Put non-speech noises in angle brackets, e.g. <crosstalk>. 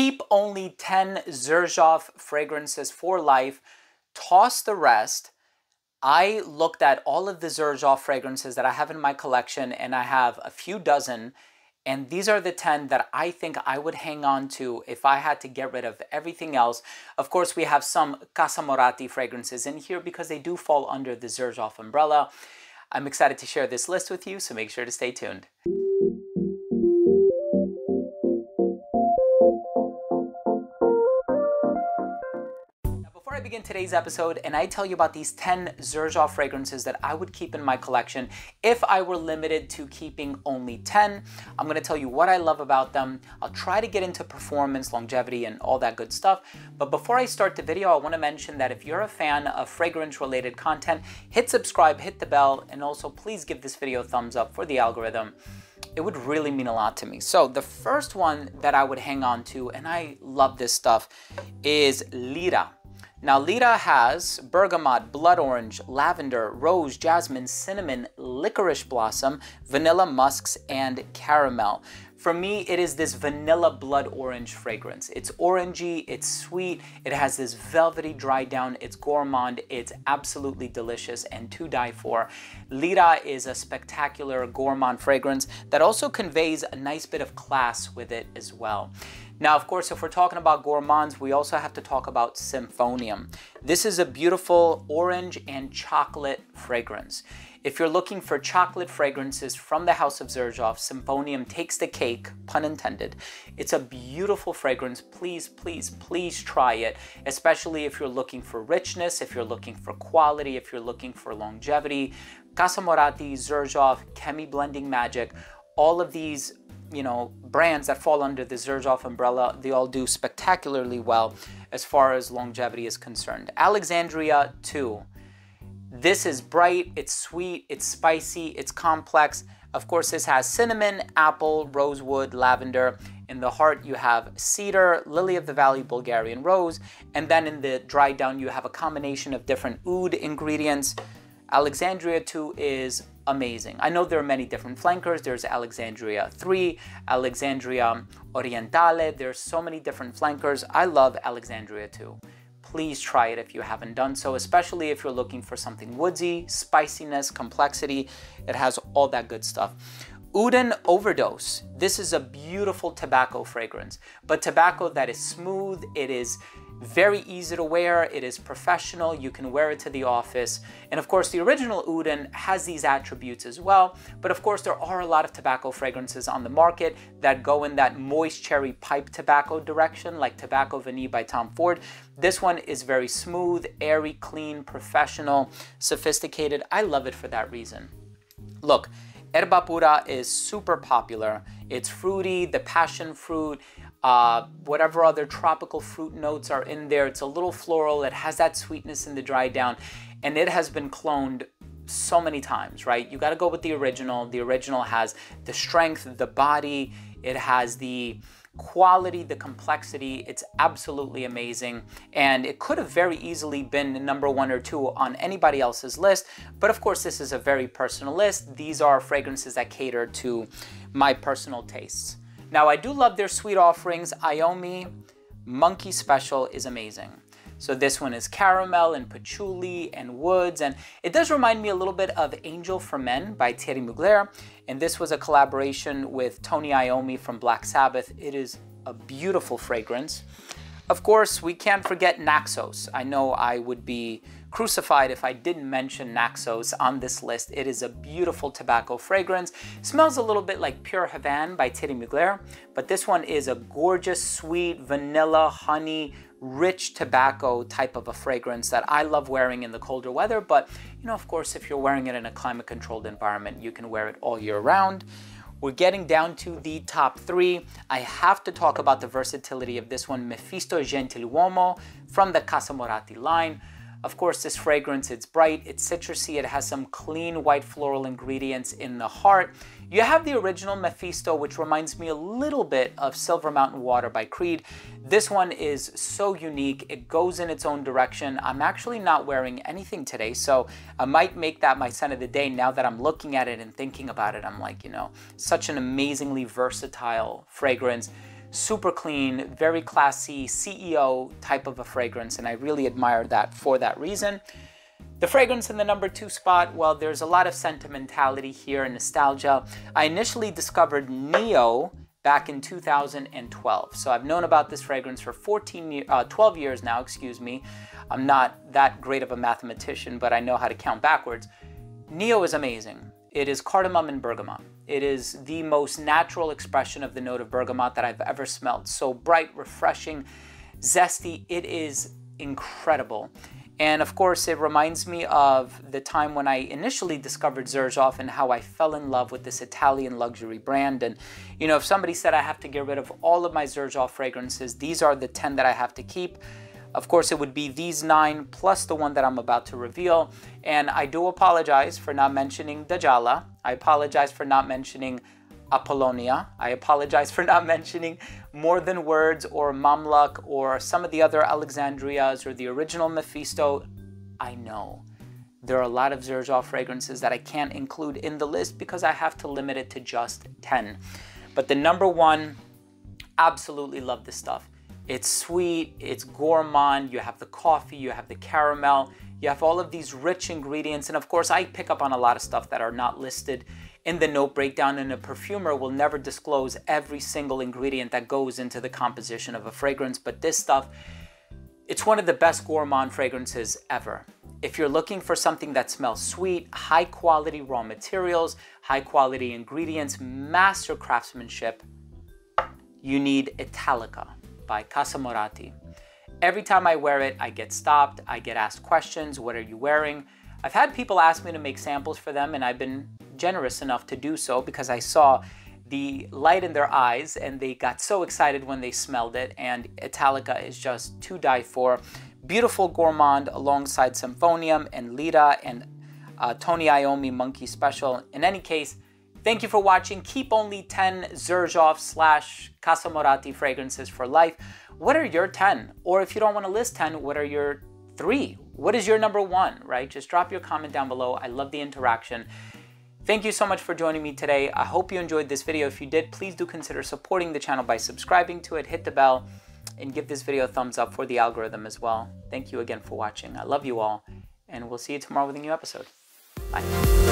Keep only 10 Xerjoff fragrances for life. Toss the rest. I looked at all of the Xerjoff fragrances that I have in my collection and I have a few dozen and these are the 10 that I think I would hang on to if I had to get rid of everything else. Of course, we have some Casamorati fragrances in here because they do fall under the Xerjoff umbrella. I'm excited to share this list with you, so make sure to stay tuned. I begin today's episode and I tell you about these 10 Xerjoff fragrances that I would keep in my collection if I were limited to keeping only 10. I'm gonna tell you what I love about them. I'll try to get into performance, longevity, and all that good stuff. But before I start the video, I wanna mention that if you're a fan of fragrance related content, hit subscribe, hit the bell, and also please give this video a thumbs up for the algorithm it would really mean a lot to me. So the first one that I would hang on to, and I love this stuff, is Lira. Now Lira has bergamot, blood orange, lavender, rose, jasmine, cinnamon, licorice blossom, vanilla musks, and caramel. For me, it is this vanilla blood orange fragrance. It's orangey, it's sweet, it has this velvety dry down, it's gourmand, it's absolutely delicious and to die for. Lira is a spectacular gourmand fragrance that also conveys a nice bit of class with it as well. Now, of course, if we're talking about gourmands, we also have to talk about Symphonium. This is a beautiful orange and chocolate fragrance. If you're looking for chocolate fragrances from the House of Xerjoff, Symphonium takes the cake, pun intended. It's a beautiful fragrance. Please, please, please try it, especially if you're looking for richness, if you're looking for quality, if you're looking for longevity. Casamorati, Xerjoff, Kemi Blending Magic, all of these you know, brands that fall under the Xerjoff umbrella, they all do spectacularly well as far as longevity is concerned. Alexandria 2. This is bright, it's sweet, it's spicy, it's complex. Of course, this has cinnamon, apple, rosewood, lavender. In the heart, you have cedar, lily of the valley, Bulgarian rose. And then in the dry down, you have a combination of different oud ingredients. Alexandria 2 is amazing. I know there are many different flankers. There's Alexandria 3, Alexandria Orientale. There's so many different flankers. I love Alexandria 2. Please try it if you haven't done so, especially if you're looking for something woodsy, spiciness, complexity. It has all that good stuff. Uden Overdose. This is a beautiful tobacco fragrance, but tobacco that is smooth, it is very easy to wear, it is professional, you can wear it to the office. And of course, the original Uden has these attributes as well. But of course, there are a lot of tobacco fragrances on the market that go in that moist cherry pipe tobacco direction, like Tobacco Vanille by Tom Ford. This one is very smooth, airy, clean, professional, sophisticated. I love it for that reason. Look, Erba Pura is super popular. It's fruity, the passion fruit, uh, whatever other tropical fruit notes are in there. It's a little floral. It has that sweetness in the dry down. And it has been cloned so many times, right? You got to go with the original. The original has the strength, the body. It has the quality, the complexity. It's absolutely amazing. And it could have very easily been number one or two on anybody else's list. But of course, this is a very personal list. These are fragrances that cater to my personal tastes. Now I do love their sweet offerings. Iommi Monkey Special is amazing. So this one is caramel and patchouli and woods, and it does remind me a little bit of Angel for Men by Thierry Mugler. And this was a collaboration with Tony Iommi from Black Sabbath. It is a beautiful fragrance. Of course, we can't forget Naxos. I know I would be crucified if I didn't mention Naxos on this list. It is a beautiful tobacco fragrance. Smells a little bit like Pure Havane by Thierry Mugler, but this one is a gorgeous, sweet, vanilla, honey, rich tobacco type of a fragrance that I love wearing in the colder weather. But, you know, of course, if you're wearing it in a climate controlled environment, you can wear it all year round. We're getting down to the top three. I have to talk about the versatility of this one, Mefisto Gentiluomo from the Casamorati line. Of course, this fragrance, it's bright, it's citrusy, it has some clean white floral ingredients in the heart. You have the original Mefisto, which reminds me a little bit of Silver Mountain Water by Creed. This one is so unique. It goes in its own direction. I'm actually not wearing anything today, so I might make that my scent of the day now that I'm looking at it and thinking about it. I'm like, you know, such an amazingly versatile fragrance super clean, very classy, CEO type of a fragrance, and I really admire that for that reason. The fragrance in the number two spot, well, there's a lot of sentimentality here and nostalgia. I initially discovered Nio back in 2012. So I've known about this fragrance for 14, uh, 12 years now, excuse me. I'm not that great of a mathematician, but I know how to count backwards. Nio is amazing. It is cardamom and bergamot. It is the most natural expression of the note of bergamot that I've ever smelled. So bright, refreshing, zesty. It is incredible. And of course, it reminds me of the time when I initially discovered Xerjoff and how I fell in love with this Italian luxury brand. And, you know, if somebody said I have to get rid of all of my Xerjoff fragrances, these are the 10 that I have to keep. Of course, it would be these nine plus the one that I'm about to reveal. And I do apologize for not mentioning Dhajala. I apologize for not mentioning Apollonia. I apologize <laughs> for not mentioning More Than Words or Mamluk or some of the other Alexandrias or the original Mefisto. I know. There are a lot of Xerjoff fragrances that I can't include in the list because I have to limit it to just 10. But the number one, absolutely love this stuff. It's sweet, it's gourmand, you have the coffee, you have the caramel, you have all of these rich ingredients. And of course, I pick up on a lot of stuff that are not listed in the note breakdown and a perfumer will never disclose every single ingredient that goes into the composition of a fragrance, but this stuff, it's one of the best gourmand fragrances ever. If you're looking for something that smells sweet, high quality raw materials, high quality ingredients, master craftsmanship, you need Italica by Casamorati. Every time I wear it, I get stopped, I get asked questions, what are you wearing? I've had people ask me to make samples for them and I've been generous enough to do so because I saw the light in their eyes and they got so excited when they smelled it and Italica is just to die for. Beautiful gourmand alongside Symphonium and Lira and uh, Tony Iommi Monkey Special. In any case, thank you for watching. Keep only 10 Xerjoff slash Casamorati fragrances for life. What are your 10? Or if you don't want to list 10, what are your three? What is your number one, right? Just drop your comment down below. I love the interaction. Thank you so much for joining me today. I hope you enjoyed this video. If you did, please do consider supporting the channel by subscribing to it, hit the bell, and give this video a thumbs up for the algorithm as well. Thank you again for watching. I love you all, and we'll see you tomorrow with a new episode. Bye.